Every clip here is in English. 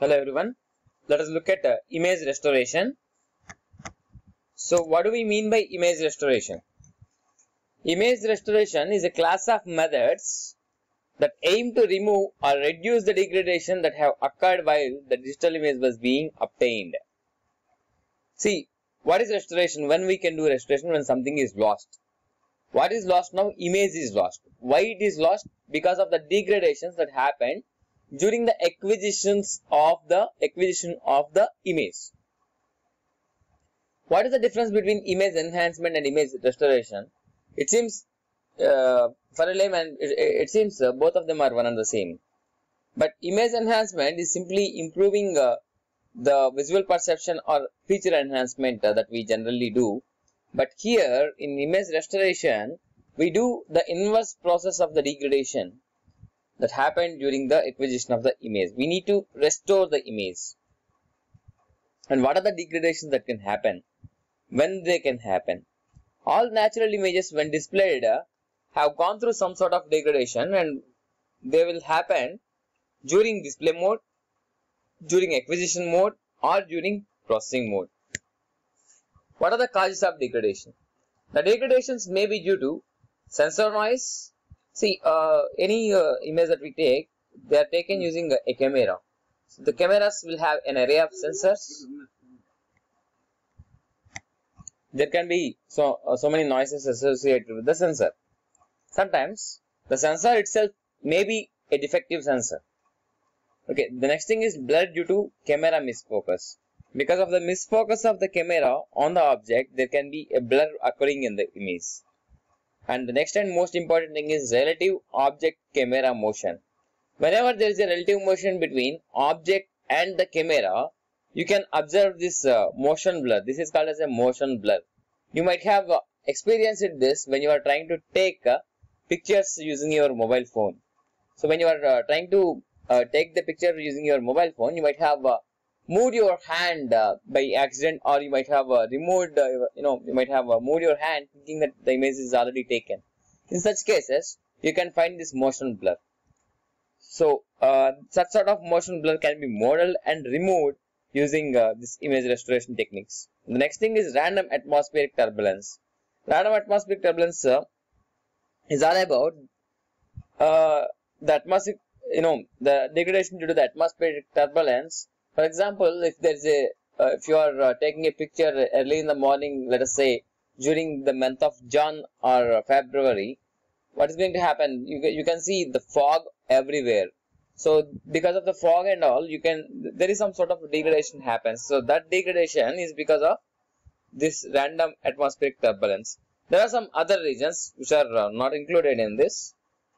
Hello everyone. Let us look at uh, image restoration. So what do we mean by image restoration? Image restoration is a class of methods that aim to remove or reduce the degradation that have occurred while the digital image was being obtained. See, what is restoration? When we can do restoration when something is lost. What is lost now? Image is lost. Why it is lost? Because of the degradations that happened during the acquisitions of the acquisition of the image. What is the difference between image enhancement and image restoration? It seems uh, for a layman, it, it seems uh, both of them are one and the same. But image enhancement is simply improving uh, the visual perception or feature enhancement that we generally do. But here in image restoration, we do the inverse process of the degradation that happened during the acquisition of the image. We need to restore the image. And what are the degradations that can happen? When they can happen? All natural images when displayed uh, have gone through some sort of degradation and they will happen during display mode, during acquisition mode or during processing mode. What are the causes of degradation? The degradations may be due to sensor noise, See, uh, any uh, image that we take, they are taken using a, a camera. So the cameras will have an array of sensors. There can be so uh, so many noises associated with the sensor. Sometimes the sensor itself may be a defective sensor. Okay, the next thing is blur due to camera misfocus. Because of the misfocus of the camera on the object, there can be a blur occurring in the image. And the next and most important thing is relative object camera motion. Whenever there is a relative motion between object and the camera, you can observe this uh, motion blur. This is called as a motion blur. You might have uh, experienced this when you are trying to take uh, pictures using your mobile phone. So when you are uh, trying to uh, take the picture using your mobile phone, you might have uh, moved your hand uh, by accident or you might have uh, removed uh, you know you might have uh, moved your hand thinking that the image is already taken. In such cases you can find this motion blur. So uh, such sort of motion blur can be modeled and removed using uh, this image restoration techniques. The next thing is random atmospheric turbulence. Random atmospheric turbulence is all about the atmospheric you know the degradation due to the atmospheric turbulence for example, if there's a uh, if you are uh, taking a picture early in the morning, let us say during the month of Jan or February, what is going to happen? You you can see the fog everywhere. So because of the fog and all, you can there is some sort of degradation happens. So that degradation is because of this random atmospheric turbulence. There are some other regions which are uh, not included in this.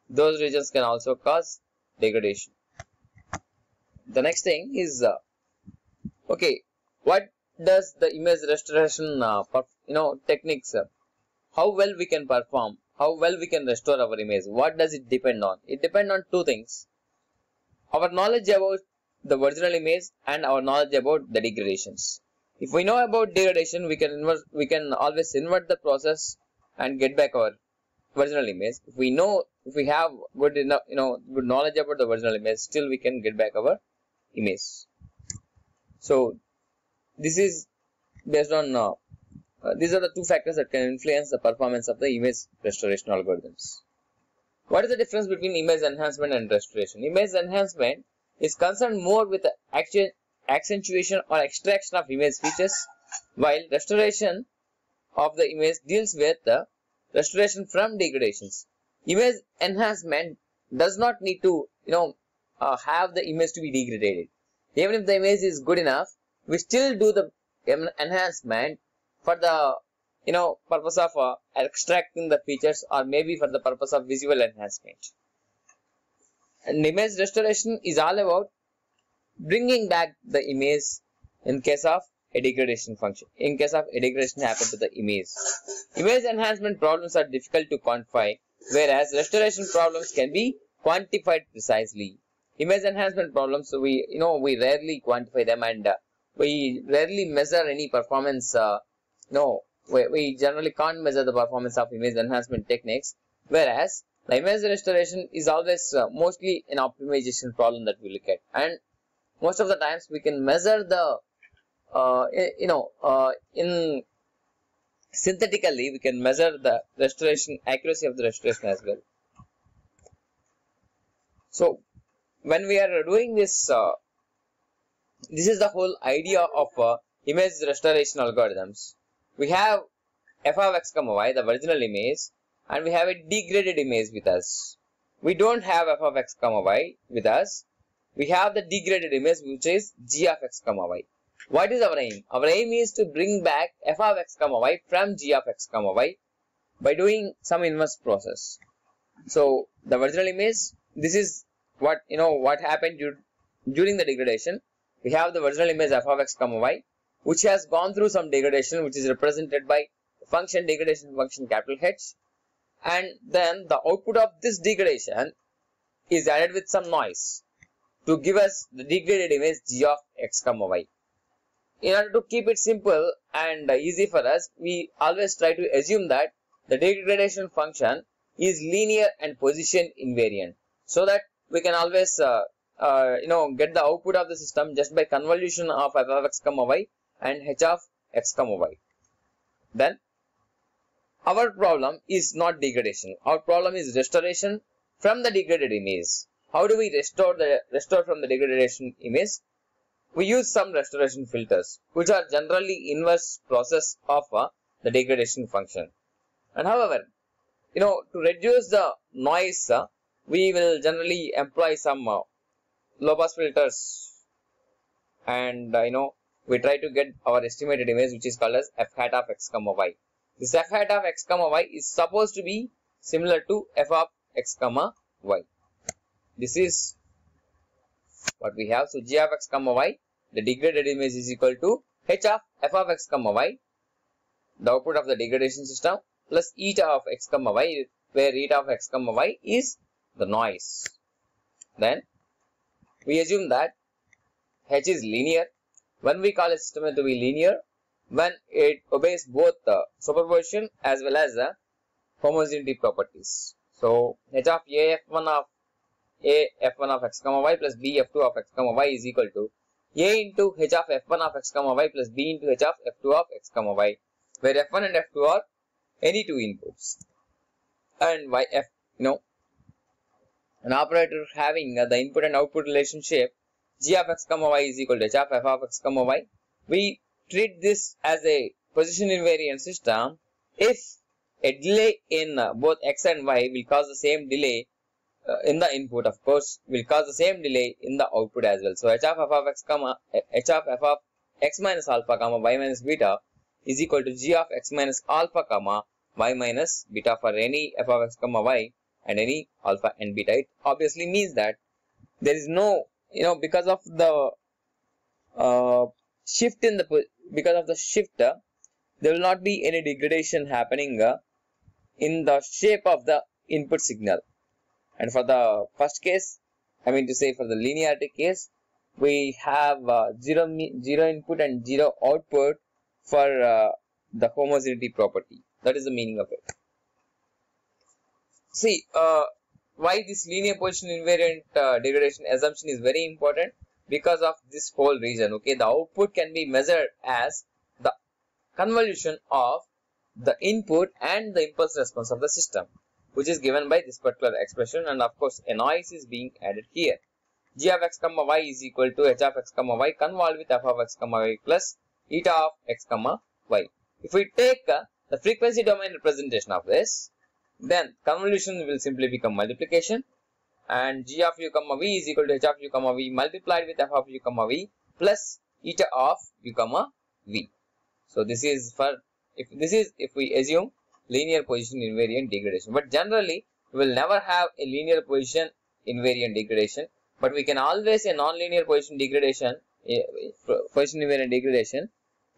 Those regions can also cause degradation the next thing is uh, okay what does the image restoration uh, you know techniques uh, how well we can perform how well we can restore our image what does it depend on? It depend on two things. Our knowledge about the original image and our knowledge about the degradations. If we know about degradation we can invert we can always invert the process and get back our original image. If we know if we have good enough you know good knowledge about the original image still we can get back our image. So this is based on uh, uh, these are the two factors that can influence the performance of the image restoration algorithms. What is the difference between image enhancement and restoration? Image enhancement is concerned more with the accentuation or extraction of image features while restoration of the image deals with the restoration from degradations. Image enhancement does not need to you know uh, have the image to be degraded. Even if the image is good enough, we still do the enhancement for the you know purpose of uh, extracting the features or maybe for the purpose of visual enhancement. And image restoration is all about bringing back the image in case of a degradation function. In case of a degradation happened to the image. Image enhancement problems are difficult to quantify whereas restoration problems can be quantified precisely image enhancement problems so we you know we rarely quantify them and uh, we rarely measure any performance uh, no we, we generally can't measure the performance of image enhancement techniques. Whereas the image restoration is always uh, mostly an optimization problem that we look at. And most of the times we can measure the uh, you know uh, in synthetically we can measure the restoration accuracy of the restoration as well. So when we are doing this uh, this is the whole idea of uh, image restoration algorithms. We have f of x comma y the original image and we have a degraded image with us. We don't have f of x comma y with us. We have the degraded image which is g of x comma y. What is our aim? Our aim is to bring back f of x comma y from g of x comma y by doing some inverse process. So the original image this is what you know what happened during the degradation? We have the original image f of x comma y which has gone through some degradation which is represented by function degradation function capital H. And then the output of this degradation is added with some noise to give us the degraded image g of x comma y. In order to keep it simple and easy for us we always try to assume that the degradation function is linear and position invariant so that we can always uh, uh, you know get the output of the system just by convolution of f of x comma y and h of x comma y. Then our problem is not degradation. Our problem is restoration from the degraded image. How do we restore the restore from the degradation image? We use some restoration filters which are generally inverse process of uh, the degradation function. And however you know to reduce the noise uh, we will generally employ some uh, low pass filters. And uh, you know we try to get our estimated image which is called as f hat of x comma y. This f hat of x comma y is supposed to be similar to f of x comma y. This is what we have. So g of x comma y the degraded image is equal to h of f of x comma y the output of the degradation system plus eta of x comma y where eta of x comma y is the noise. Then we assume that H is linear. When we call a system to be linear, when it obeys both the superposition as well as the homogeneity properties. So H of A f1 of A f1 of x comma y plus B f2 of x comma y is equal to A into H of f1 of x comma y plus B into H of f2 of x comma y where f1 and f2 are any two inputs and y f you know an operator having the input and output relationship g of x comma y is equal to h of f of x comma y. We treat this as a position invariant system if a delay in both x and y will cause the same delay uh, in the input of course will cause the same delay in the output as well. So h of f of x comma h of f of x minus alpha comma y minus beta is equal to g of x minus alpha comma y minus beta for any f of x comma y and any alpha and beta. It obviously means that there is no, you know, because of the uh, shift in the, because of the shift, uh, there will not be any degradation happening uh, in the shape of the input signal. And for the first case, I mean to say for the linearity case, we have uh, zero, zero input and zero output for uh, the homogeneity property. That is the meaning of it see uh, why this linear position invariant uh, degradation assumption is very important? Because of this whole reason okay? The output can be measured as the convolution of the input and the impulse response of the system which is given by this particular expression. And of course a noise is being added here. G of x comma y is equal to h of x comma y convolved with f of x comma y plus eta of x comma y. If we take uh, the frequency domain representation of this then convolution will simply become multiplication and g of u comma v is equal to h of u comma v multiplied with f of u comma v plus eta of u comma v. So this is for if this is if we assume linear position invariant degradation but generally we will never have a linear position invariant degradation but we can always a non-linear position degradation position invariant degradation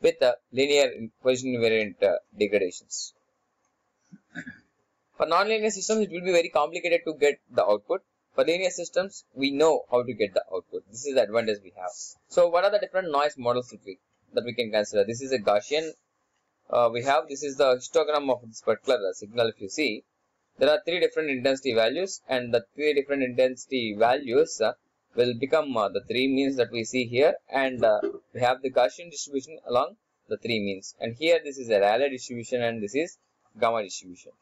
with a linear position invariant uh, degradations. For nonlinear systems, it will be very complicated to get the output. For linear systems, we know how to get the output. This is the advantage we have. So, what are the different noise models that we, that we can consider? This is a Gaussian. Uh, we have this is the histogram of this particular signal. If you see, there are three different intensity values, and the three different intensity values uh, will become uh, the three means that we see here and uh, we have the Gaussian distribution along the three means and here this is a Rayleigh distribution and this is gamma distribution.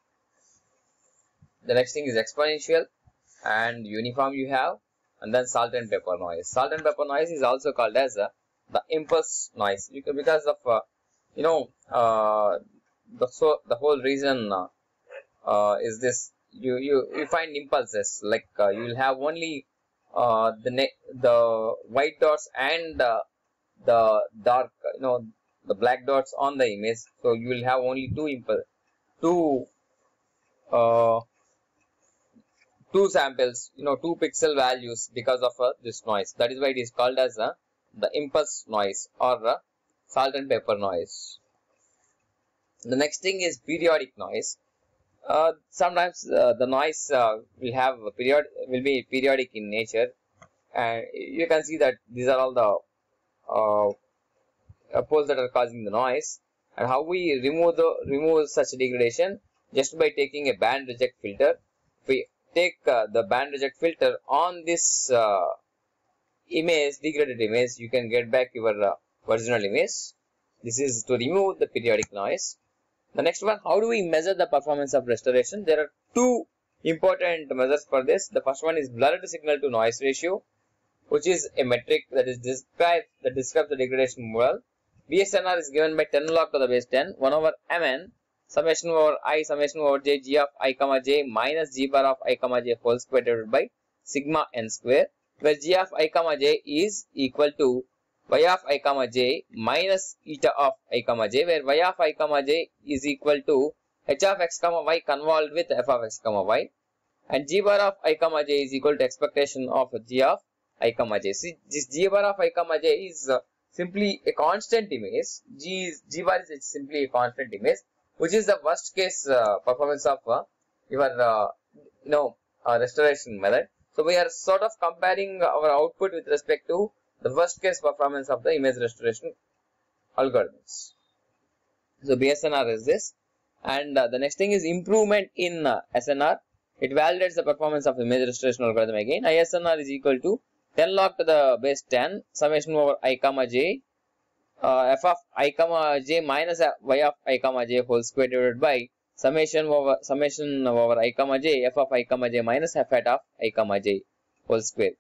The next thing is exponential and uniform you have and then salt and pepper noise. Salt and pepper noise is also called as uh, the impulse noise. Because of uh, you know uh, the so the whole reason uh, uh, is this. You you you find impulses like uh, you will have only the the white dots and the dark you know the black dots on the image. So you will have only two impulse two two samples you know two pixel values because of uh, this noise. That is why it is called as uh, the impulse noise or uh, salt and pepper noise. The next thing is periodic noise. Uh, sometimes uh, the noise uh, will have a period will be periodic in nature. And you can see that these are all the uh, poles that are causing the noise. And how we remove the remove such degradation? Just by taking a band reject filter we take uh, the band reject filter on this image degraded image you can get back your original image this is to remove the periodic noise the next one, how do we measure the performance of restoration? There are two important measures for this. The first one is blurred signal to noise ratio, which is a metric that is described that describes the degradation model. BSNR is given by 10 log to the base 10, 1 over mn, summation over i, summation over j, g of i comma j minus g bar of i comma j whole square divided by sigma n square, where g of i comma j is equal to y of i comma j minus eta of i comma j where y of i comma j is equal to h of x comma y convolved with f of x comma y and g bar of i comma j is equal to expectation of g of i comma j. See this g bar of i comma j is uh, simply a constant image. G is g bar is simply a constant image which is the worst case uh, performance of uh, your uh, you know uh, restoration method. So we are sort of comparing our output with respect to the worst case performance of the image restoration algorithms. So BSNR is this and uh, the next thing is improvement in uh, SNR. It validates the performance of image restoration algorithm again. ISNR is equal to 10 log to the base 10 summation over i comma j uh, f of i comma j minus y of i comma j whole square divided by summation over summation over i comma j f of i comma j minus f hat of i comma j whole square.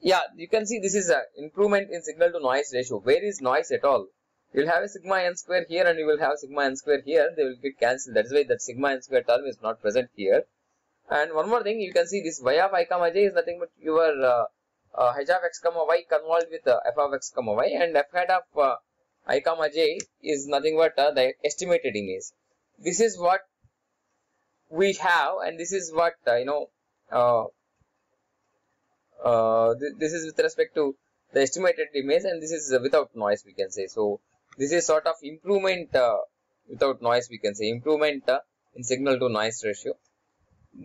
Yeah you can see this is a improvement in signal to noise ratio. Where is noise at all? You will have a sigma n square here and you will have sigma n square here. They will get cancelled. That is why that sigma n square term is not present here. And one more thing you can see this y of i comma j is nothing but your uh, uh, h of x comma y convolved with uh, f of x comma y and f hat of i comma j is nothing but uh, the estimated image. This is what we have and this is what uh, you know uh, uh, th this is with respect to the estimated image and this is without noise we can say. So this is sort of improvement uh, without noise we can say. Improvement in signal to noise ratio.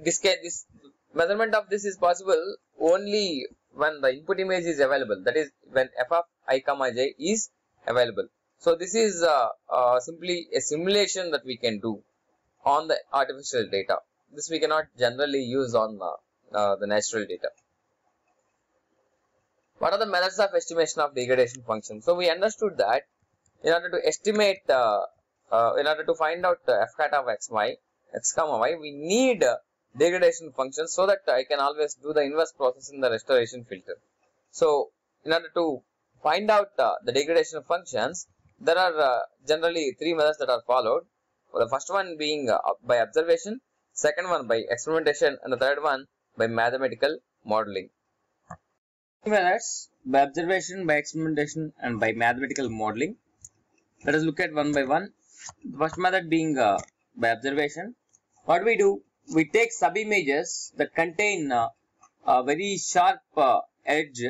This can this measurement of this is possible only when the input image is available. That is when f of i comma j is available so this is uh, uh, simply a simulation that we can do on the artificial data this we cannot generally use on uh, the natural data what are the methods of estimation of degradation function? So we understood that in order to estimate, uh, uh, in order to find out uh, f hat of x, y, x comma y, we need degradation function so that I can always do the inverse process in the restoration filter. So in order to find out uh, the degradation of functions, there are uh, generally three methods that are followed. the first one being uh, by observation, second one by experimentation, and the third one by mathematical modeling methods by observation, by experimentation, and by mathematical modeling. Let us look at one by one. The first method being uh, by observation. What do we do? We take sub-images that contain uh, a very sharp uh, edge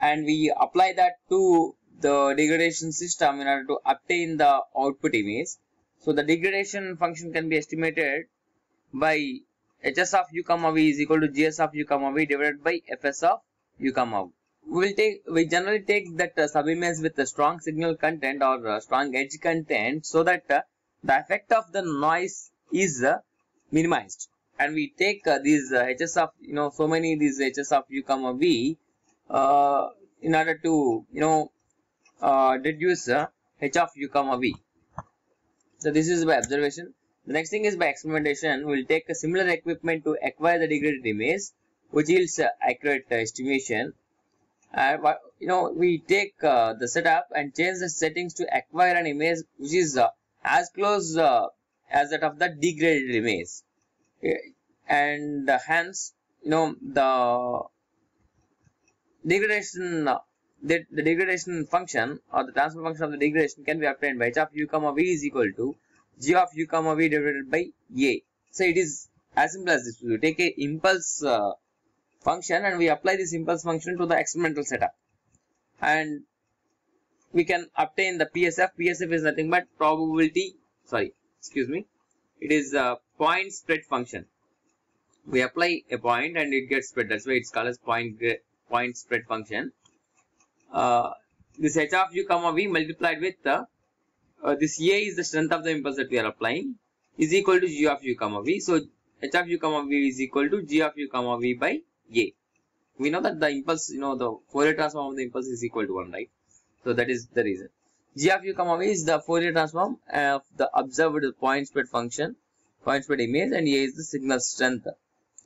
and we apply that to the degradation system in order to obtain the output image. So the degradation function can be estimated by hs of u comma v is equal to gs of u comma v divided by fs of u comma v. We will take we generally take that uh, subimage with a strong signal content or uh, strong edge content so that uh, the effect of the noise is uh, minimized and we take uh, these uh, h's of you know so many these h's of u comma v uh, in order to you know uh, deduce uh, h of u comma v. So this is by observation. The next thing is by experimentation. We'll take a similar equipment to acquire the degraded image which yields accurate uh, estimation. Uh, you know we take uh, the setup and change the settings to acquire an image which is as close as that of the degraded image. And hence you know the degradation uh, the, the degradation function or the transfer function of the degradation can be obtained by h of u comma v is equal to g of u comma v divided by a so it is as simple as this we take a impulse uh, function and we apply this impulse function to the experimental setup and we can obtain the PSF. PSF is nothing but probability, sorry, excuse me. It is a point spread function. We apply a point and it gets spread. That's why it's called as point, point spread function. Uh, this h of u comma v multiplied with the, uh, this a is the strength of the impulse that we are applying is equal to g of u comma v. So h of u comma v is equal to g of u comma v by a. We know that the impulse, you know, the Fourier transform of the impulse is equal to 1, right? So that is the reason. G of u comma v is the Fourier transform of the observed point spread function, point spread image, and A is the signal strength,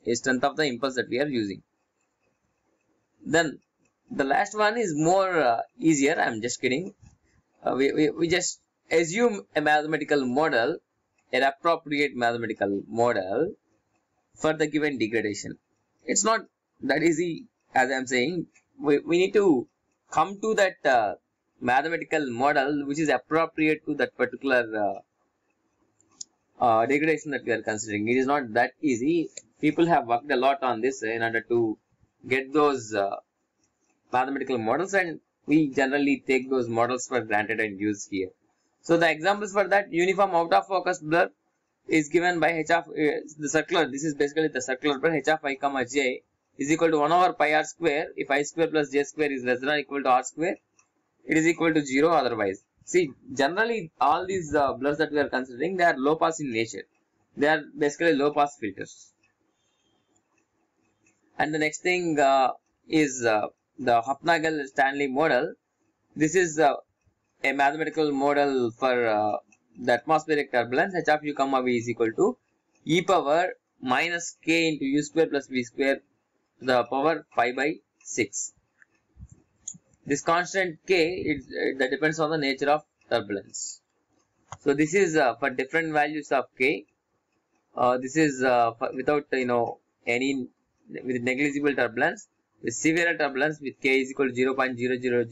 a strength of the impulse that we are using. Then the last one is more uh, easier. I'm just kidding. Uh, we, we, we just assume a mathematical model, an appropriate mathematical model for the given degradation. It's not that easy as I'm saying. We, we need to come to that uh, mathematical model which is appropriate to that particular uh, uh, degradation that we are considering. It is not that easy. People have worked a lot on this in order to get those uh, mathematical models and we generally take those models for granted and use here. So the examples for that uniform out of focus blur is given by h of uh, the circular. This is basically the circular blur h of i comma j is equal to 1 over pi r square if i square plus j square is less than or equal to r square it is equal to 0 otherwise. See, generally all these uh, blurs that we are considering, they are low pass in nature. They are basically low pass filters. And the next thing uh, is uh, the Hufnagel-Stanley model. This is uh, a mathematical model for the atmospheric turbulence. H of u comma v is equal to e power minus k into u square plus v square to the power 5 by 6 this constant k it, it, that depends on the nature of turbulence so this is uh, for different values of k uh, this is uh, without you know any with negligible turbulence with severe turbulence with k is equal to 0 0.00 0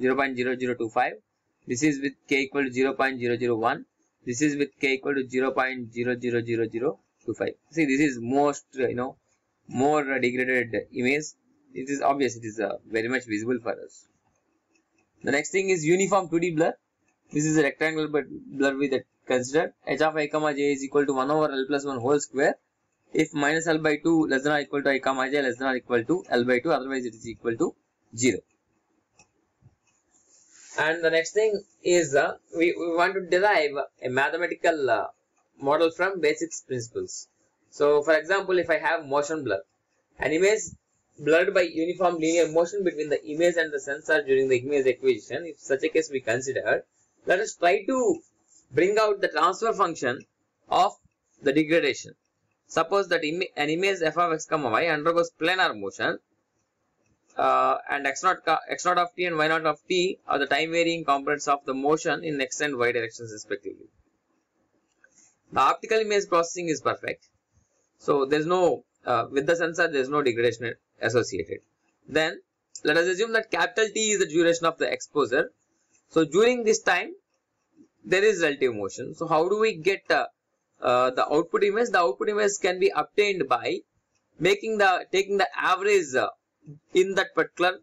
0.0025 this is with k equal to 0 0.001 this is with k equal to 0 0.00025 see this is most you know more degraded image. It is obvious it is uh, very much visible for us. The next thing is uniform 2d blur. This is a rectangular blur with that consider h of i comma j is equal to 1 over l plus 1 whole square if minus l by 2 less than or equal to i comma j less than or equal to l by 2 otherwise it is equal to 0 and the next thing is uh, we, we want to derive a mathematical uh, model from basics principles so for example if i have motion blur an image blurred by uniform linear motion between the image and the sensor during the image acquisition. If such a case we consider, let us try to bring out the transfer function of the degradation. Suppose that Im an image f of x comma y undergoes planar motion uh, and x naught, x naught of t and y naught of t are the time varying components of the motion in x and y directions respectively. The optical image processing is perfect. So there is no, uh, with the sensor there is no degradation associated. Then let us assume that capital T is the duration of the exposure. So during this time there is relative motion. So how do we get uh, uh, the output image? The output image can be obtained by making the taking the average uh, in that particular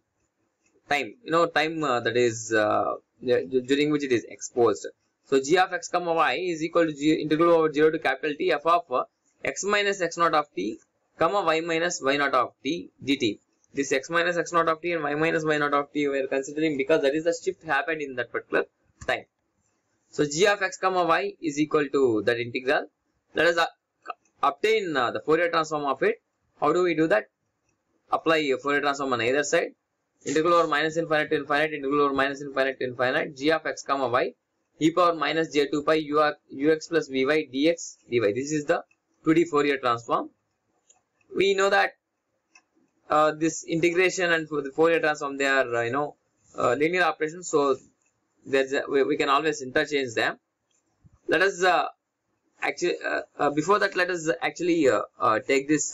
time. You know time uh, that is uh, during which it is exposed. So g of x comma y is equal to g integral over 0 to capital T f of uh, x minus x naught of t comma y minus y naught of t dt. This x minus x naught of t and y minus y naught of t we are considering because that is the shift happened in that particular time. So g of x comma y is equal to that integral. Let us uh, obtain uh, the Fourier transform of it, how do we do that? Apply a Fourier transform on either side. Integral over minus infinite to infinite, integral over minus infinite to infinite, g of x comma y, e power minus j 2 pi u, ux plus vy dx dy. This is the 2D Fourier transform. We know that uh, this integration and for the Fourier transform, they are, uh, you know, uh, linear operations. So, there's a, we, we, can always interchange them. Let us uh, actually, uh, uh, before that, let us actually take this,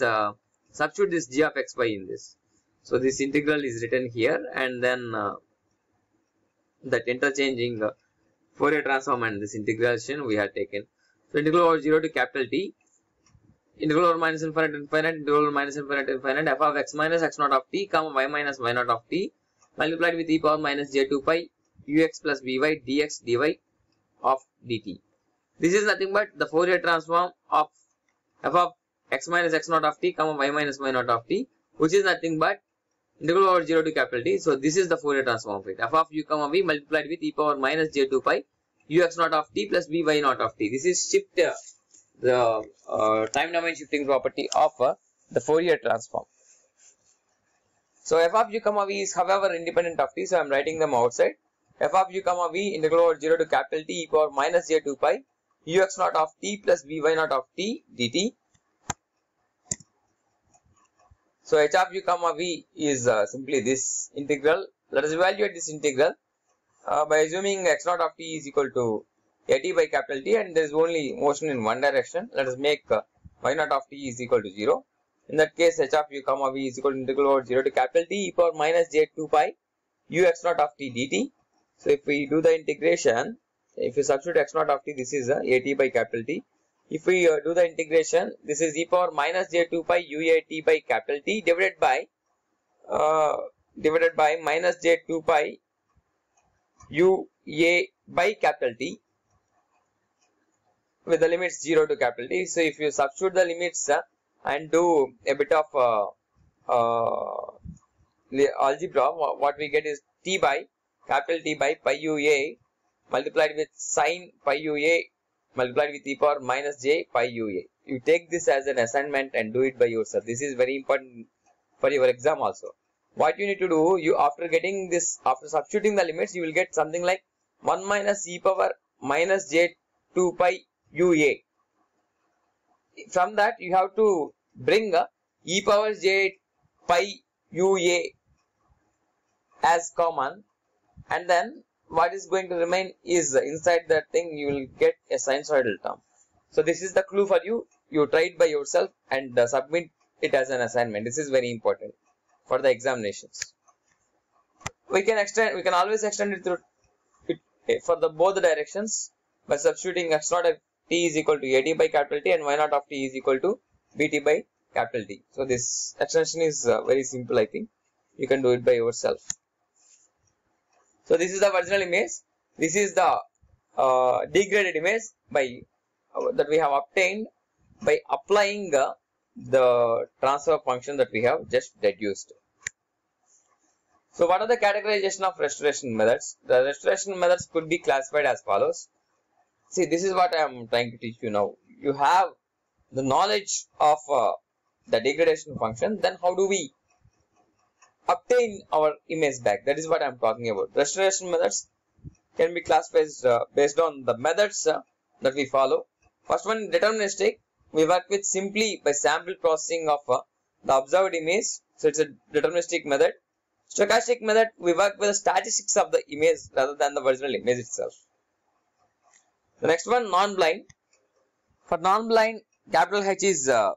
substitute this g of xy in this. So, this integral is written here and then that interchanging Fourier transform and this integration we have taken. So, integral over 0 to capital T integral over minus infinite infinite integral over minus infinite infinite f of x minus x naught of t comma y minus y naught of t multiplied with e power minus j2 pi ux plus vy dx dy of dt. This is nothing but the Fourier transform of f of x minus x naught of t comma y minus y naught of t which is nothing but integral over 0 to capital T. So this is the Fourier transform of it. f of u comma v multiplied with e power minus j2 pi ux naught of t plus vy naught of t. This is shift uh, the uh, time domain shifting property of uh, the Fourier transform. So f of u comma v is however independent of t, so I am writing them outside. F of u comma v integral over 0 to capital T e power minus j 2 pi ux naught of t plus vy naught of t dt. So h of u comma v is uh, simply this integral. Let us evaluate this integral uh, by assuming x naught of t is equal to at by capital T and there is only motion in one direction. Let us make uh, y naught of t is equal to 0. In that case, h of u comma v is equal to integral over 0 to capital T e power minus j 2 pi u x naught of t dt. So, if we do the integration, if you substitute x naught of t, this is uh, a t by capital T. If we uh, do the integration, this is e power minus j 2 pi u a t by capital T divided by uh, divided by minus j 2 pi u a by capital T with the limits 0 to capital T. So, if you substitute the limits uh, and do a bit of uh, uh, algebra, what we get is T by capital T by pi UA multiplied with sine pi UA multiplied with e power minus j pi UA. You take this as an assignment and do it by yourself. This is very important for your exam also. What you need to do, you after getting this, after substituting the limits, you will get something like 1 minus e power minus j 2 pi UA. From that you have to bring e power j pi UA as common and then what is going to remain is inside that thing you will get a sinusoidal term. So this is the clue for you. You try it by yourself and uh, submit it as an assignment. This is very important for the examinations. We can extend. We can always extend it through it, for the both the directions by substituting x naught of t is equal to at by capital T and y naught of t is equal to bt by capital T. So this extension is uh, very simple I think. You can do it by yourself. So this is the original image. This is the uh, degraded image by uh, that we have obtained by applying uh, the transfer function that we have just deduced. So what are the categorization of restoration methods? The restoration methods could be classified as follows. See, this is what I am trying to teach you now. You have the knowledge of uh, the degradation function, then how do we obtain our image back? That is what I am talking about. Restoration methods can be classified uh, based on the methods uh, that we follow. First one, deterministic. We work with simply by sample processing of uh, the observed image. So it's a deterministic method. Stochastic method, we work with the statistics of the image rather than the original image itself. The next one, non-blind. For non-blind, capital H is uh,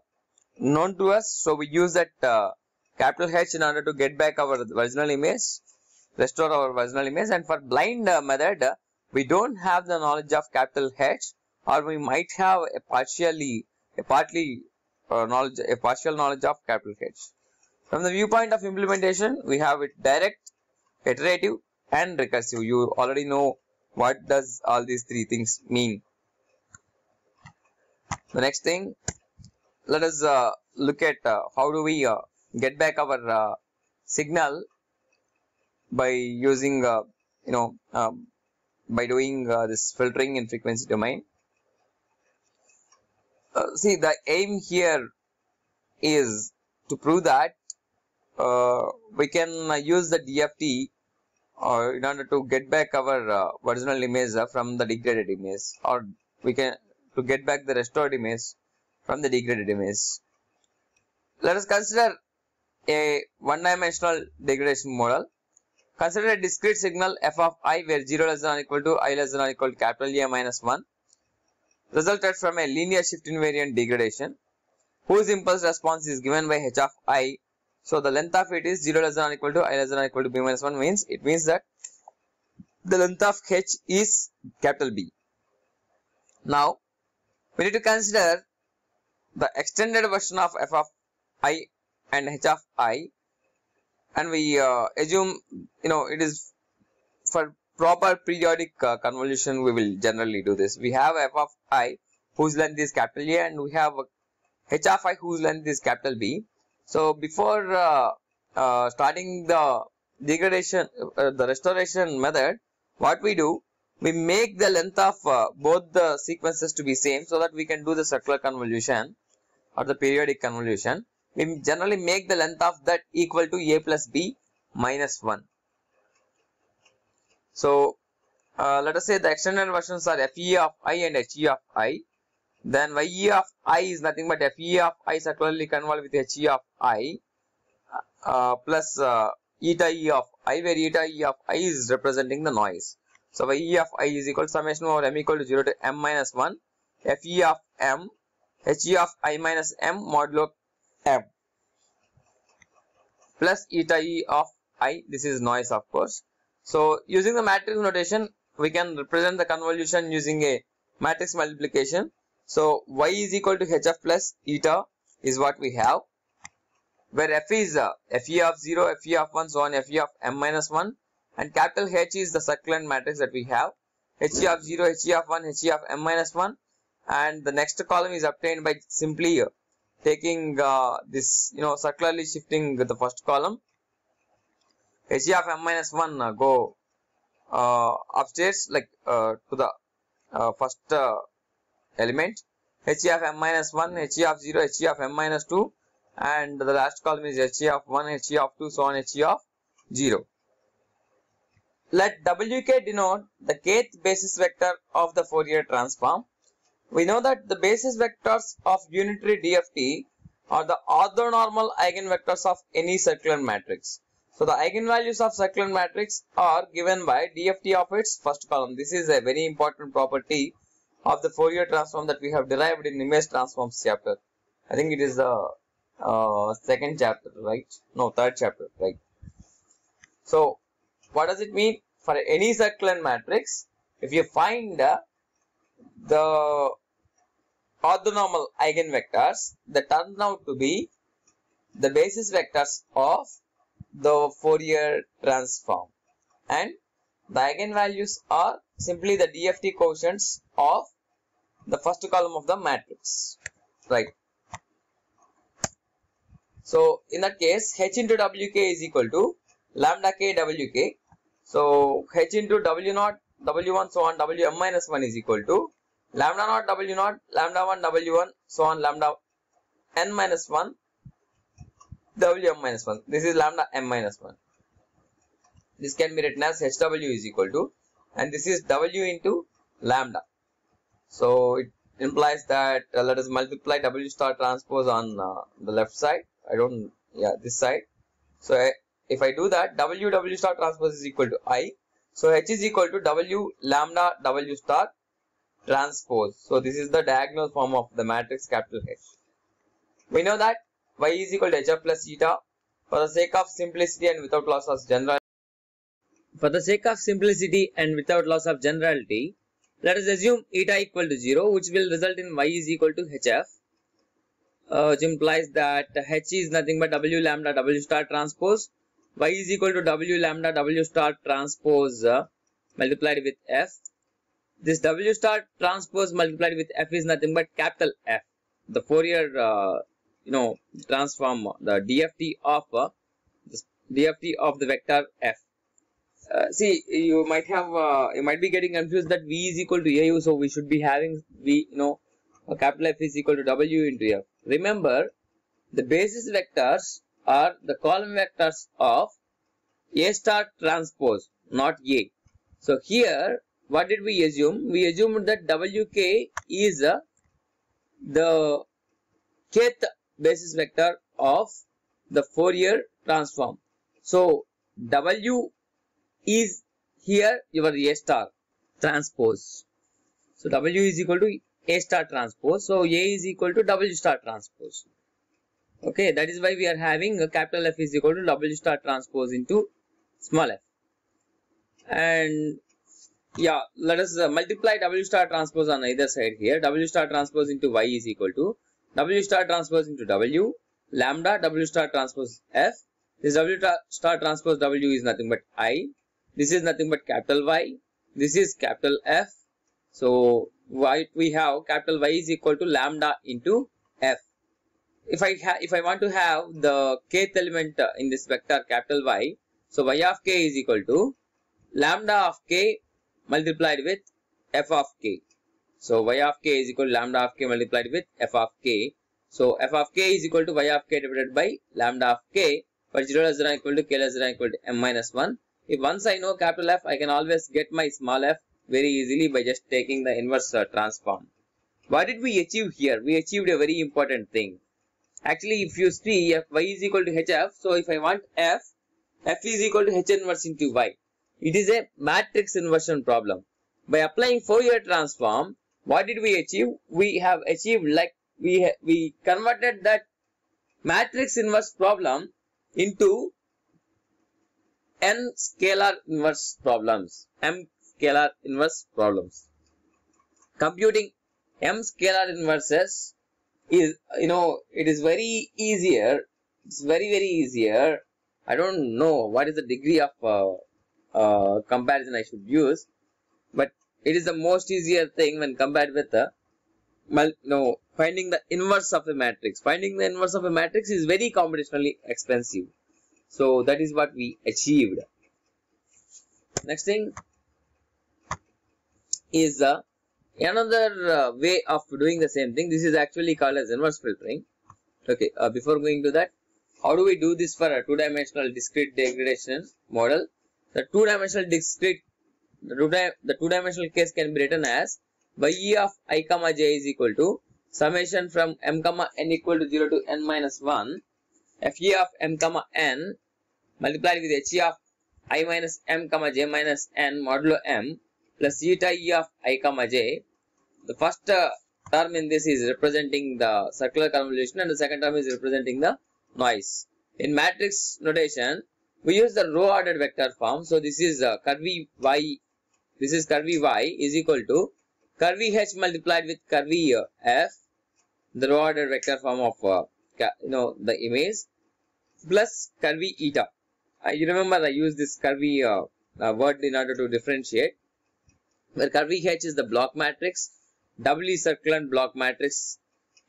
known to us. So we use that uh, capital H in order to get back our original image, restore our original image. And for blind uh, method, uh, we don't have the knowledge of capital H or we might have a partially, a partly uh, knowledge, a partial knowledge of capital H. From the viewpoint of implementation, we have it direct, iterative and recursive. You already know what does all these three things mean the next thing let us uh, look at uh, how do we uh, get back our uh, signal by using uh, you know um, by doing uh, this filtering in frequency domain uh, see the aim here is to prove that uh, we can uh, use the DFT or in order to get back our uh, original image uh, from the degraded image or we can to get back the restored image from the degraded image. Let us consider a one-dimensional degradation model. Consider a discrete signal f of i where 0 less than or equal to i less than or equal to capital A minus 1 resulted from a linear shift invariant degradation whose impulse response is given by h of i. So the length of it is 0 less than or equal to i less than or equal to b minus 1 means it means that the length of h is capital B. Now we need to consider the extended version of f of i and h of i. And we uh, assume you know it is for proper periodic uh, convolution we will generally do this. We have f of i whose length is capital A and we have h of i whose length is capital B. So before uh, uh starting the degradation uh, the restoration method what we do we make the length of uh, both the sequences to be same so that we can do the circular convolution or the periodic convolution we generally make the length of that equal to a plus b minus 1. So uh, let us say the extended versions are fe of i and he of i. Then ye of i is nothing but fe of i circularly convolved with he of i uh, plus uh, eta e of i where eta e of i is representing the noise. So ye of i is equal to summation over m equal to 0 to m minus 1 fe of m he of i minus m modulo m. Plus eta e of i this is noise of course. So using the matrix notation we can represent the convolution using a matrix multiplication. So y is equal to h of plus eta is what we have. Where f is uh, fe of 0 fe of 1 so on fe of m minus 1 and capital h is the circulant matrix that we have. He of 0 he of 1 he of m minus 1 and the next column is obtained by simply uh, taking uh, this, you know, circularly shifting the first column. H of m minus 1 uh, go uh, upstairs like uh, to the uh, first uh, element. H of m minus 1, H of 0, H of m minus 2 and the last column is H of 1, H of 2, so on H of 0. Let Wk denote the kth basis vector of the Fourier transform we know that the basis vectors of unitary DFT are the orthonormal eigenvectors of any circular matrix. So the eigenvalues of circular matrix are given by DFT of its first column. This is a very important property of the Fourier transform that we have derived in image transforms chapter. I think it is the uh, second chapter, right? No, third chapter, right? So what does it mean? For any circular matrix, if you find uh, the orthonormal eigenvectors that turn out to be the basis vectors of the Fourier transform. And the eigenvalues are simply the DFT quotients of the first column of the matrix right? So in that case h into wk is equal to lambda k wk so h into w naught w1 so on wm minus 1 is equal to lambda naught w naught lambda 1 w1 so on lambda n minus 1 wm minus 1 this is lambda m minus 1 this can be written as hw is equal to and this is w into lambda. So it implies that uh, let us multiply w star transpose on uh, the left side. I don't yeah this side. So I, if i do that w w star transpose is equal to i so h is equal to w lambda w star transpose. So this is the diagonal form of the matrix capital H. We know that y is equal to h plus eta for the sake of simplicity and without loss of generality. For the sake of simplicity and without loss of generality, let us assume eta equal to 0 which will result in y is equal to hf uh, which implies that h is nothing but w lambda w star transpose y is equal to w lambda w star transpose uh, multiplied with f this W star transpose multiplied with F is nothing but capital F. The Fourier, uh, you know, transform the DFT of uh, DFT of the vector F. Uh, see, you might have, uh, you might be getting confused that V is equal to AU, so we should be having V, you know, uh, capital F is equal to W into F. Remember, the basis vectors are the column vectors of A star transpose, not A. So here, what did we assume? We assumed that WK is uh, the kth basis vector of the Fourier transform. So W is here your A star transpose. So W is equal to A star transpose. So A is equal to W star transpose. Okay, that is why we are having a capital F is equal to W star transpose into small f. And yeah, let us uh, multiply W star transpose on either side here. W star transpose into Y is equal to W star transpose into W lambda W star transpose F. This W star transpose W is nothing but I. This is nothing but capital Y. This is capital F. So what we have capital Y is equal to lambda into F. If I if I want to have the kth element in this vector capital Y, so Y of k is equal to lambda of k multiplied with f of k. So y of k is equal to lambda of k multiplied with f of k. So f of k is equal to y of k divided by lambda of k for 0 less than equal to k less than equal to m minus 1. If once I know capital F, I can always get my small f very easily by just taking the inverse uh, transform. What did we achieve here? We achieved a very important thing. Actually, if you see f y is equal to hf, so if I want f, f is equal to h inverse into y. It is a matrix inversion problem. By applying Fourier transform, what did we achieve? We have achieved like we we converted that matrix inverse problem into n scalar inverse problems, m scalar inverse problems. Computing m scalar inverses is you know it is very easier. It's very very easier. I don't know what is the degree of uh, uh, comparison I should use, but it is the most easier thing when compared with the no finding the inverse of a matrix. Finding the inverse of a matrix is very computationally expensive. So that is what we achieved. Next thing is uh, another uh, way of doing the same thing. This is actually called as inverse filtering. Okay, uh, before going to that, how do we do this for a two-dimensional discrete degradation model? The two-dimensional discrete, the two-dimensional case can be written as y of i comma j is equal to summation from m comma n equal to 0 to n minus 1 fe of m comma n multiplied with h of i minus m comma j minus n modulo m plus zeta e of i comma j. The first uh, term in this is representing the circular convolution and the second term is representing the noise. In matrix notation, we use the row ordered vector form. So this is uh, curvy y, this is curvy y is equal to curvy h multiplied with curvy uh, f, the row ordered vector form of uh, you know the image plus curvy eta. Uh, you remember I use this curvy uh, uh, word in order to differentiate. Where curvy h is the block matrix, doubly circulant block matrix,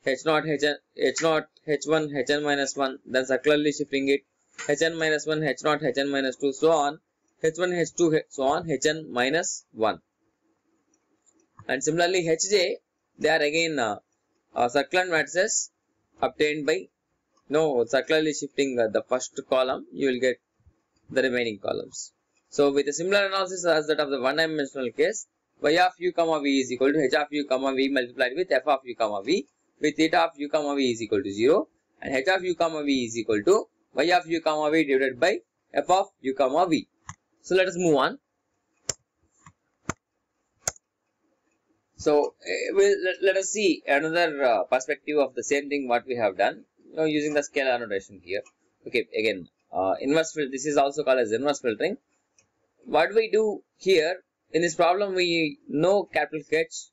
h naught h h naught h1 hn minus 1, then circularly shifting it. Hn minus 1, h naught, hn minus 2, so on, h1, h2, so on, hn minus 1. And similarly, hj, they are again uh, uh, circular matrices obtained by no circularly shifting uh, the first column, you will get the remaining columns. So with a similar analysis as that of the one-dimensional case, y of u comma v is equal to h of u comma v multiplied with f of u comma v with theta of u comma v is equal to 0 and h of u comma v is equal to y of u comma v divided by f of u comma v. So let us move on. So uh, we'll, let, let, us see another uh, perspective of the same thing what we have done you know, using the scalar notation here. Okay, again, uh, inverse filter. This is also called as inverse filtering. What we do here in this problem, we know capital H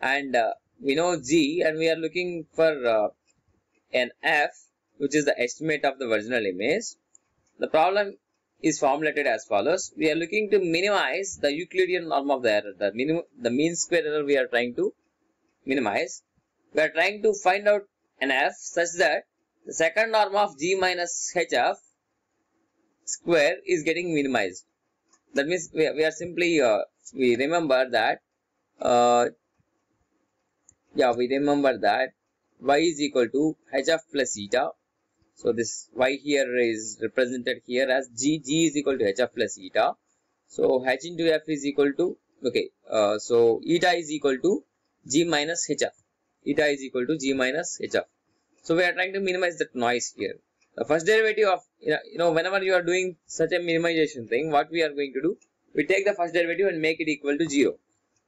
and uh, we know G, and we are looking for uh, an F, which is the estimate of the original image. The problem is formulated as follows. We are looking to minimize the Euclidean norm of the error, the, minimum, the mean square error we are trying to minimize. We are trying to find out an f such that the second norm of g minus hf square is getting minimized. That means we, are simply, uh, we remember that uh, yeah, we remember that y is equal to h of plus eta. So this y here is represented here as g. g is equal to h of plus eta. So h into f is equal to okay. Uh, so eta is equal to g minus h of. Eta is equal to g minus h of. So we are trying to minimize that noise here. The first derivative of you know whenever you are doing such a minimization thing, what we are going to do? We take the first derivative and make it equal to zero.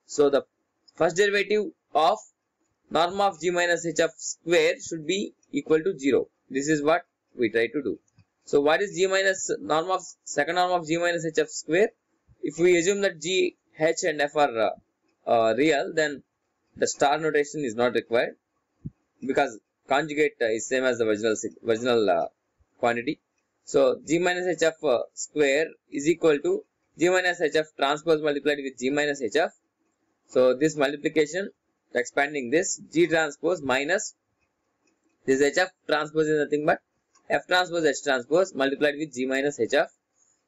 So the first derivative of norm of g minus h of square should be equal to 0. This is what we try to do. So what is g minus norm of second norm of g minus h of square? If we assume that g, h and f are uh, uh, real, then the star notation is not required because conjugate uh, is same as the original original uh, quantity. So g minus h of uh, square is equal to g minus h of transpose multiplied with g minus h of. So this multiplication expanding this G transpose minus this HF transpose is nothing but F transpose H transpose multiplied with G minus HF.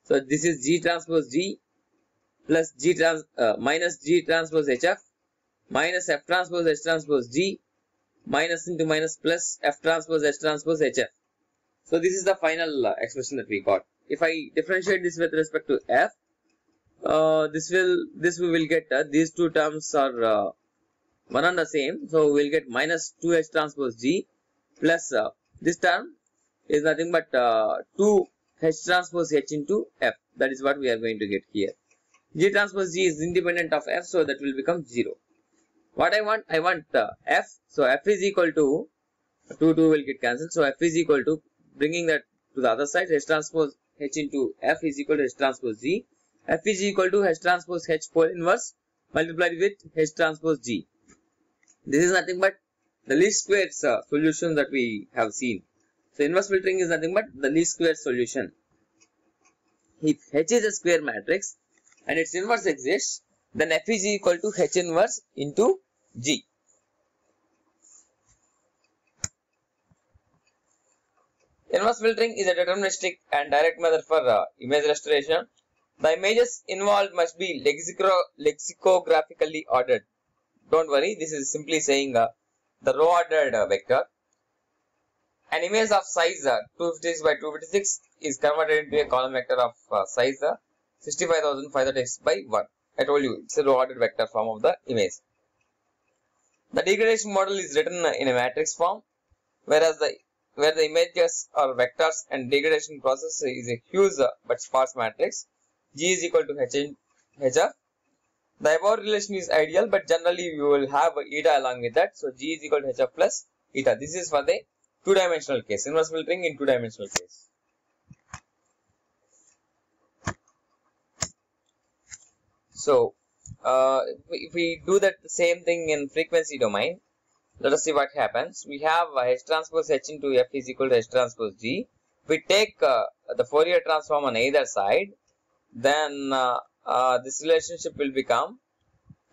So this is G transpose G plus G trans uh, minus G transpose HF minus F transpose H transpose G minus into minus plus F transpose H transpose HF. So this is the final uh, expression that we got. If I differentiate this with respect to F, uh, this will this we will get uh, these two terms are uh, one and the same. So we'll get minus 2h transpose g plus uh, this term is nothing but uh, 2h transpose h into f. That is what we are going to get here. g transpose g is independent of f, so that will become 0. What I want? I want uh, f. So f is equal to 2, 2 will get cancelled. So f is equal to bringing that to the other side, h transpose h into f is equal to h transpose g. f is equal to h transpose h pole inverse multiplied with h transpose g. This is nothing but the least squares uh, solution that we have seen. So inverse filtering is nothing but the least square solution. If H is a square matrix and its inverse exists, then F is equal to H inverse into G. Inverse filtering is a deterministic and direct method for uh, image restoration. The images involved must be lexico lexicographically ordered don't worry, this is simply saying uh, the row ordered uh, vector. An image of size uh, 256 by 256 is converted into a column vector of uh, size uh, 65,536 by 1. I told you it's a row ordered vector form of the image. The degradation model is written in a matrix form, whereas the where the images are vectors and degradation process is a huge uh, but sparse matrix. G is equal to H, H of the above relation is ideal, but generally you will have eta along with that. So G is equal to HF plus eta. This is for the two-dimensional case, inverse filtering in two-dimensional case. So uh, if we do that same thing in frequency domain, let us see what happens. We have H transpose H into F is equal to H transpose G. We take uh, the Fourier transform on either side, then uh, uh, this relationship will become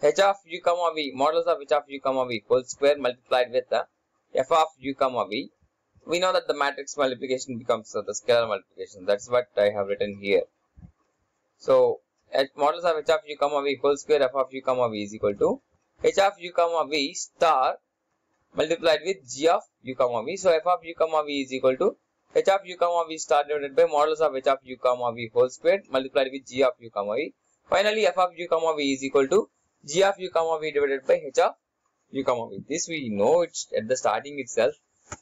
h of u comma v modulus of h of u comma v whole square multiplied with the f of u comma v. We know that the matrix multiplication becomes uh, the scalar multiplication. That's what I have written here. So h modulus of h of u comma v whole square f of u comma v is equal to h of u comma v star multiplied with g of u comma v. So f of u comma v is equal to h of u comma v star divided by modulus of h of u comma v whole square multiplied with g of u comma v. Finally, f of u comma v is equal to g of u comma v divided by h of u comma v. This we know it's at the starting itself.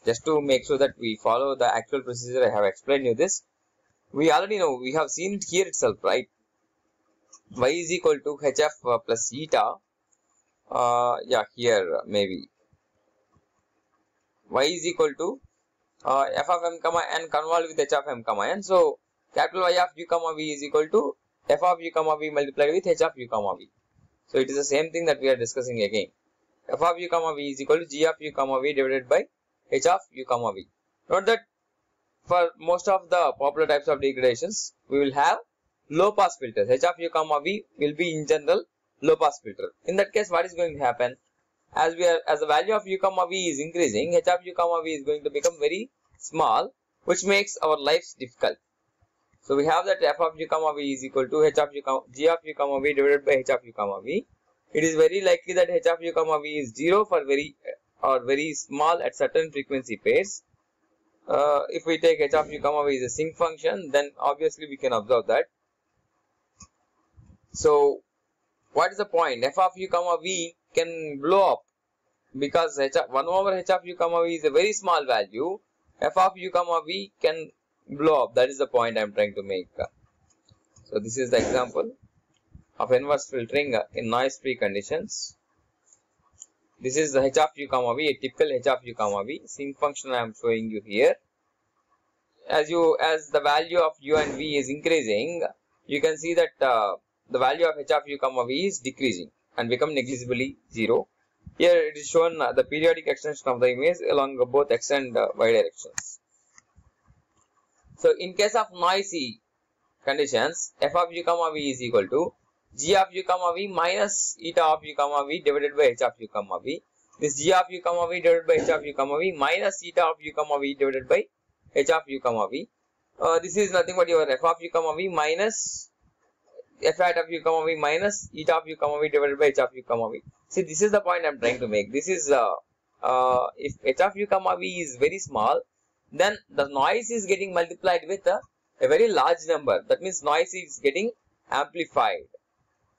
Just to make sure that we follow the actual procedure, I have explained you this. We already know, we have seen it here itself, right? y is equal to hf uh, plus eta. Uh, yeah, here uh, maybe. y is equal to uh, f of m comma n convolved with h of m comma n. So, capital Y of u comma v is equal to f of u comma v multiplied with h of u comma v. So it is the same thing that we are discussing again. f of u comma v is equal to g of u comma v divided by h of u comma v. Note that for most of the popular types of degradations, we will have low pass filters. h of u comma v will be in general low pass filter. In that case, what is going to happen? As we are, as the value of u comma v is increasing, h of u comma v is going to become very small, which makes our lives difficult. So we have that f of u comma v is equal to h of u comma g of u comma v divided by h of u comma v. it is very likely that h of u comma v is 0 for very or very small at certain frequency pairs. Uh, if we take h of u comma v is a sinc function, then obviously we can observe that. So, what is the point? f of u comma v can blow up because h of, 1 over h of u comma v is a very small value. f of u comma v can blow up. That is the point I am trying to make. So, this is the example of inverse filtering in noise free conditions. This is the h of u comma v, a typical h of u comma v. same function I am showing you here. As you as the value of u and v is increasing, you can see that uh, the value of h of u comma v is decreasing and become negligibly zero. Here it is shown uh, the periodic extension of the image along both x and uh, y directions. So in case of noisy conditions, f of u comma v is equal to g of u comma v minus eta of u comma v divided by h of u comma v. This g of u comma v divided by h of u comma v minus eta of u comma v divided by h of u comma v. Uh, this is nothing but your f of u comma v minus f hat of u comma v minus eta of u comma v divided by h of u comma v. See, this is the point I am trying to make. This is uh, uh, if h of u comma v is very small, then the noise is getting multiplied with a, a very large number. That means noise is getting amplified.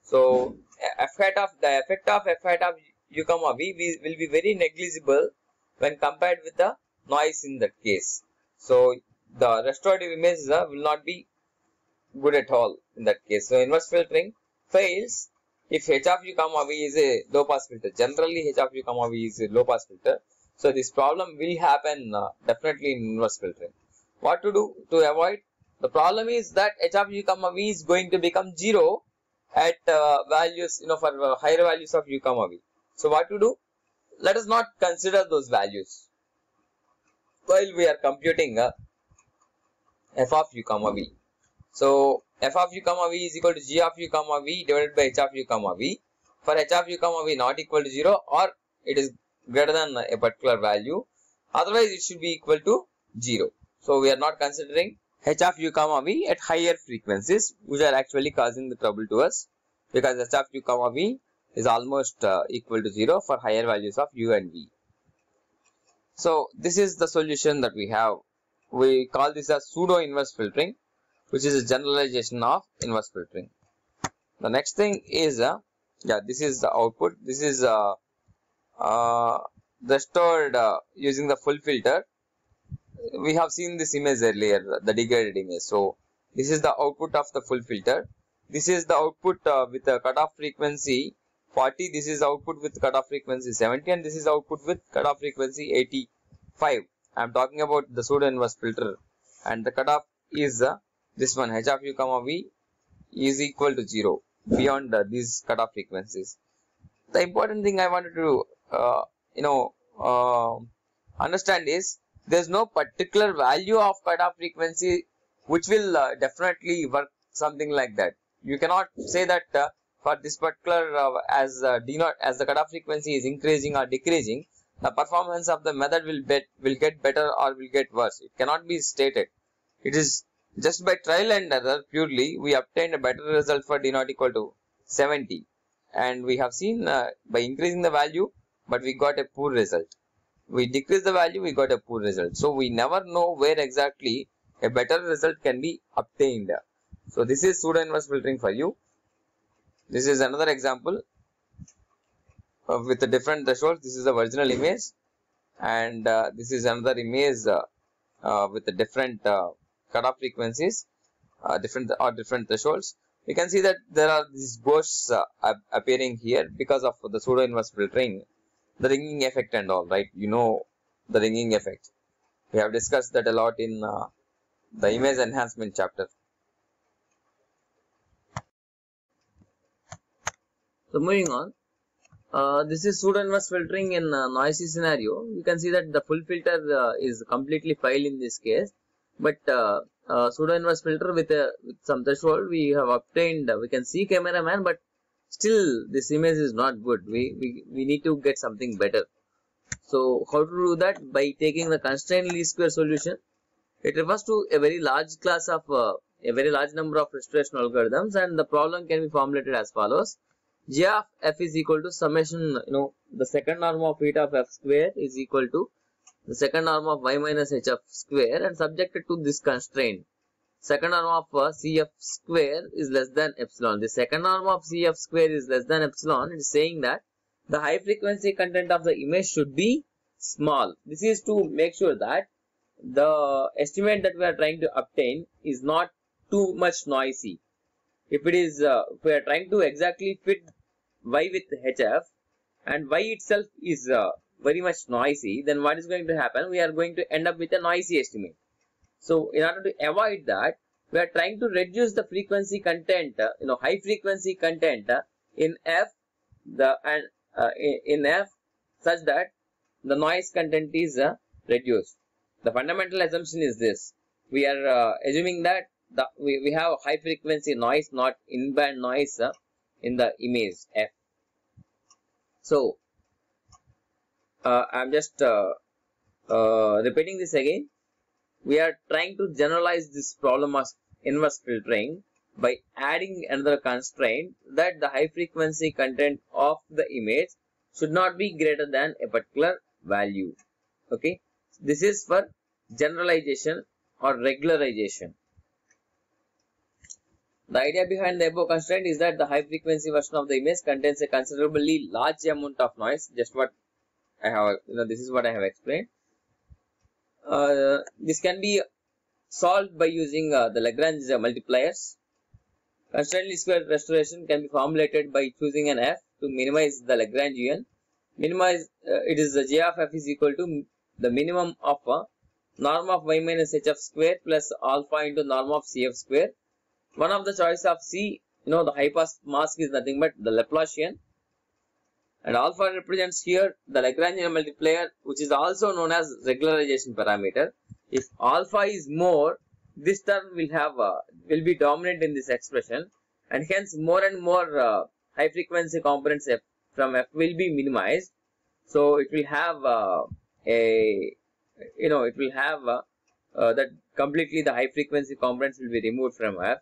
So f hat of the effect of f hat of u comma v will be very negligible when compared with the noise in that case. So the restorative image uh, will not be good at all in that case. So inverse filtering fails if h of u comma v is a low pass filter. Generally h of u comma v is a low pass filter. So this problem will happen uh, definitely in inverse filtering. What to do to avoid? The problem is that h of u comma v is going to become 0 at uh, values, you know, for uh, higher values of u comma v. So what to do? Let us not consider those values while we are computing uh, f of u comma v. So f of u comma v is equal to g of u comma v divided by h of u comma v. For h of u comma v not equal to 0 or it is greater than a particular value. Otherwise it should be equal to 0. So we are not considering h of u comma v at higher frequencies which are actually causing the trouble to us because h of u comma v is almost uh, equal to 0 for higher values of u and v. So this is the solution that we have. We call this as pseudo inverse filtering which is a generalization of inverse filtering. The next thing is, uh, yeah, this is the output. This is uh, uh, restored uh, using the full filter. We have seen this image earlier, the degraded image. So this is the output of the full filter. This is the output uh, with a cutoff frequency 40. This is output with cutoff frequency 70 and this is output with cutoff frequency 85. I am talking about the pseudo inverse filter and the cutoff is uh, this one h of u comma v is equal to 0 beyond uh, these cutoff frequencies. The important thing I wanted to uh, you know uh, understand is there is no particular value of cutoff frequency which will uh, definitely work something like that. You cannot say that uh, for this particular uh, as d not as the cutoff frequency is increasing or decreasing, the performance of the method will bet will get better or will get worse. It cannot be stated. It is just by trial and error purely, we obtained a better result for d not equal to 70. And we have seen uh, by increasing the value, but we got a poor result. We decrease the value, we got a poor result. So we never know where exactly a better result can be obtained. So this is pseudo inverse filtering for you. This is another example uh, with a different threshold. This is the original image, and uh, this is another image uh, uh with a different uh, cutoff frequencies, uh, different or different thresholds. We can see that there are these ghosts uh, appearing here because of the pseudo inverse filtering, the ringing effect and all, right? You know the ringing effect. We have discussed that a lot in uh, the image enhancement chapter. So moving on, uh, this is pseudo inverse filtering in a noisy scenario. You can see that the full filter uh, is completely filed in this case but uh, uh, pseudo inverse filter with, a, with some threshold we have obtained. We can see cameraman but still this image is not good. We, we we need to get something better. So how to do that? By taking the constraint least square solution it refers to a very large class of uh, a very large number of restoration algorithms and the problem can be formulated as follows. J of f is equal to summation, you know, the second norm of eta of f square is equal to the second norm of y minus h of square and subjected to this constraint. Second norm of uh, cf square is less than epsilon. The second norm of cf square is less than epsilon. It is saying that the high frequency content of the image should be small. This is to make sure that the estimate that we are trying to obtain is not too much noisy. If it is, uh, if we are trying to exactly fit y with hf and y itself is uh, very much noisy, then what is going to happen? We are going to end up with a noisy estimate. So in order to avoid that, we are trying to reduce the frequency content, uh, you know, high frequency content uh, in f the and uh, in f such that the noise content is uh, reduced. The fundamental assumption is this. We are assuming that the, we, we have a high frequency noise, not in-band noise uh, in the image F. So, uh, I'm just uh, uh, repeating this again. We are trying to generalize this problem of inverse filtering by adding another constraint that the high frequency content of the image should not be greater than a particular value. Okay. This is for generalization or regularization. The idea behind the above constraint is that the high frequency version of the image contains a considerably large amount of noise. Just what I have, this is what I have explained. Uh, this can be solved by using uh, the Lagrange multipliers. Constraint least square restoration can be formulated by choosing an f to minimize the Lagrangian. Minimize uh, it is the j of f is equal to the minimum of norm of y minus h of square plus alpha into norm of cf square. One of the choice of C, you know, the high pass mask is nothing but the Laplacian. And alpha represents here the Lagrangian multiplier, which is also known as regularization parameter. If alpha is more, this term will have uh, will be dominant in this expression, and hence more and more uh, high frequency components F from F will be minimized. So it will have uh, a you know it will have uh, uh, that completely the high frequency components will be removed from F.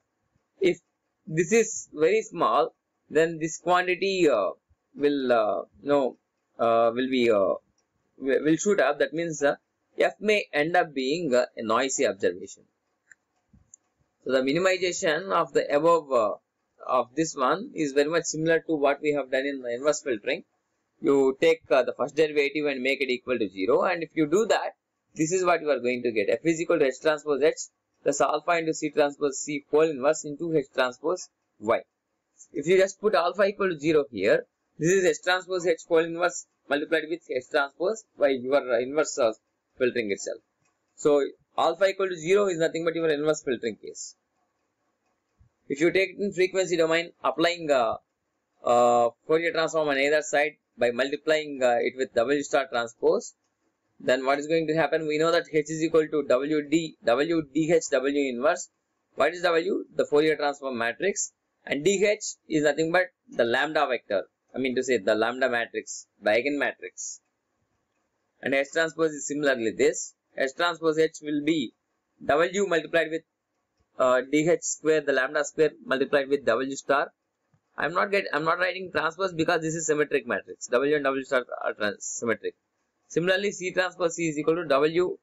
If this is very small, then this quantity uh, will uh, know uh, will be uh, will shoot up. That means F may end up being a noisy observation. So the minimization of the above of this one is very much similar to what we have done in the inverse filtering you take uh, the first derivative and make it equal to 0 and if you do that this is what you are going to get f is equal to h transpose h plus alpha into c transpose c whole inverse into h transpose y if you just put alpha equal to 0 here this is h transpose h whole inverse multiplied with h transpose by your inverse filtering itself so alpha equal to 0 is nothing but your inverse filtering case if you take it in frequency domain applying uh, uh, Fourier transform on either side by multiplying uh, it with W star transpose, then what is going to happen? We know that H is equal to WD, W DH W inverse. What is W? The Fourier transform matrix. And DH is nothing but the lambda vector. I mean to say the lambda matrix, the eigenmatrix. And H transpose is similarly this. H transpose H will be W multiplied with uh, DH square, the lambda square multiplied with W star I'm not get I'm not writing transpose because this is symmetric matrix. W and W star are symmetric. Similarly, C transpose C is equal to W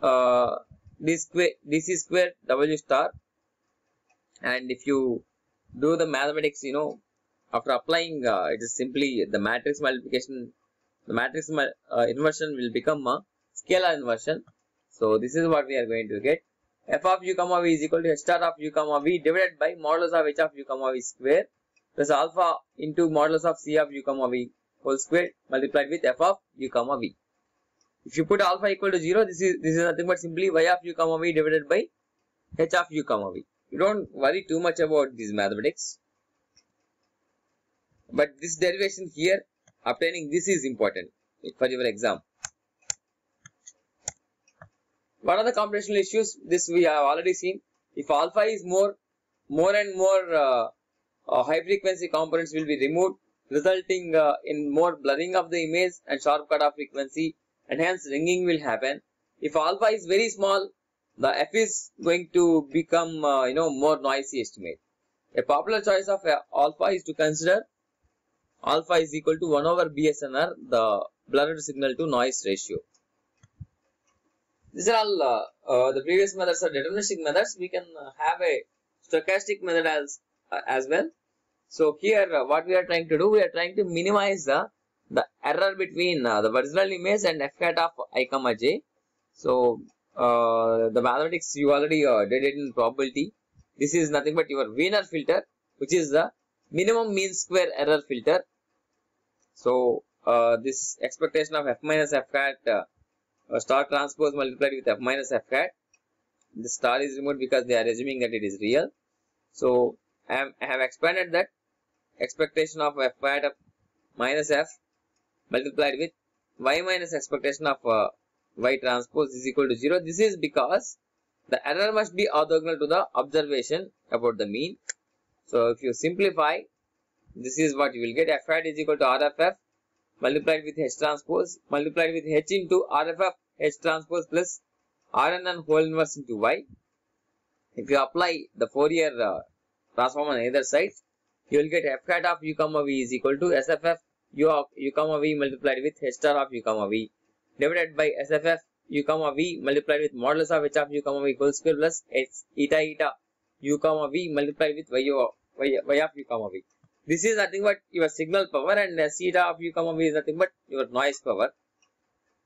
uh, D square DC square W star. And if you do the mathematics, you know, after applying uh, it is simply the matrix multiplication, the matrix uh, inversion will become a scalar inversion. So this is what we are going to get. f of u comma v is equal to h star of u comma v divided by modulus of h of u comma v square plus alpha into modulus of c of u comma v whole square multiplied with f of u comma v. If you put alpha equal to 0, this is this is nothing but simply y of u comma v divided by h of u comma v. You don't worry too much about these mathematics. But this derivation here, obtaining this is important for your exam. What are the computational issues? This we have already seen. If alpha is more, more and more uh, uh, high frequency components will be removed resulting uh, in more blurring of the image and sharp cutoff frequency and hence ringing will happen. If alpha is very small, the f is going to become uh, you know more noisy estimate. A popular choice of uh, alpha is to consider alpha is equal to 1 over BSNR, the blurred signal to noise ratio. These are all uh, uh, the previous methods are deterministic methods. We can uh, have a stochastic method as uh, as well. So here uh, what we are trying to do, we are trying to minimize the the error between uh, the original image and f hat of i comma j. So the mathematics you already did it in probability. This is nothing but your Wiener filter, which is the minimum mean square error filter. So uh, this expectation of f minus f hat uh, star transpose multiplied with f minus f hat. The star is removed because they are assuming that it is real. So I have, I have expanded that expectation of f hat of minus f multiplied with y minus expectation of uh, y transpose is equal to 0. This is because the error must be orthogonal to the observation about the mean. So if you simplify, this is what you will get. F hat is equal to RFF multiplied with H transpose multiplied with H into RFF H transpose plus Rn and whole inverse into Y. If you apply the Fourier uh, transform on either side, you will get F hat of U comma V is equal to SFF U of U comma V multiplied with H star of U comma V divided by SFF U comma V multiplied with modulus of H of U comma V whole square plus H eta eta U comma V multiplied with Y, y, y of U comma V. This is nothing but your signal power and theta of u comma v is nothing but your noise power.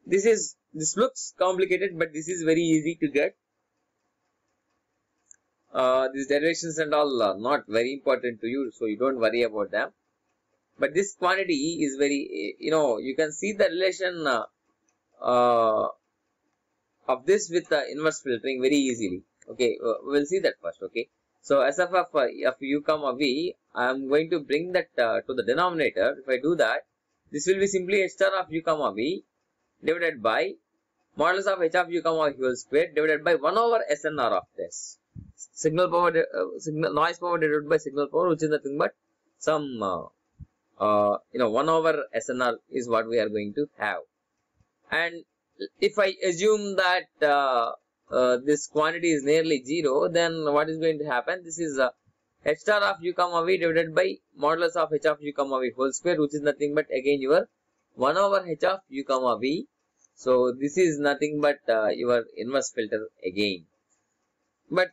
This is this looks complicated but this is very easy to get. Uh, these derivations and all are not very important to you so you don't worry about them. But this quantity is very, you know, you can see the relation uh, uh, of this with the inverse filtering very easily. Okay, uh, we'll see that first. Okay. So as of, of, u comma v, I am going to bring that uh, to the denominator. If I do that, this will be simply h star of u comma v divided by modulus of h of u comma v whole square divided by 1 over SNR of this. Signal power, uh, signal noise power divided by signal power, which is nothing but some, uh, uh, you know, 1 over SNR is what we are going to have. And if I assume that uh, this quantity is nearly 0, then what is going to happen? This is uh, h star of u comma v divided by modulus of h of u comma v whole square which is nothing but again your 1 over h of u comma v. So this is nothing but uh, your inverse filter again. But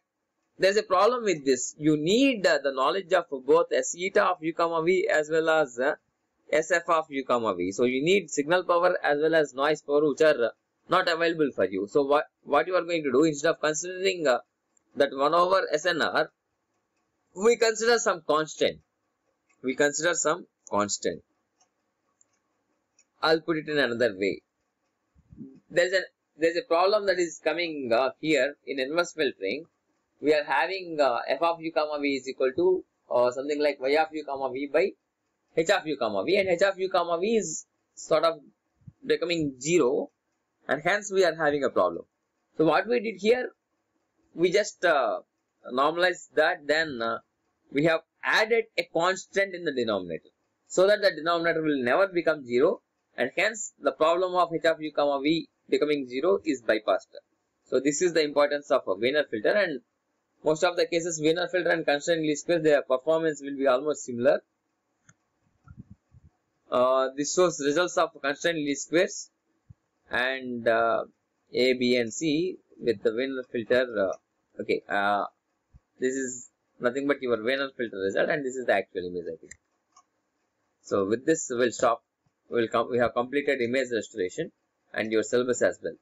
there's a problem with this. You need uh, the knowledge of both s eta of u comma v as well as uh, sf of u comma v. So you need signal power as well as noise power which are not available for you. So what, what you are going to do instead of considering uh, that 1 over SNR, we consider some constant. We consider some constant. I'll put it in another way. There's a there's a problem that is coming uh, here in inverse filtering. We are having uh, f of u comma v is equal to uh, something like y of u comma v by h of u comma v and h of u comma v is sort of becoming 0 and hence we are having a problem. So what we did here, we just uh, normalized that then uh, we have added a constant in the denominator so that the denominator will never become 0 and hence the problem of h of u comma v becoming 0 is bypassed. So this is the importance of a Wiener filter and most of the cases Wiener filter and constraint least squares their performance will be almost similar. Uh, this shows results of constraint least squares and uh, A, B and C with the Wiener filter. Uh, okay, uh, this is nothing but your Wiener filter result and this is the actual image I think. So with this we'll stop. We'll come. We have completed image restoration and your syllabus as well.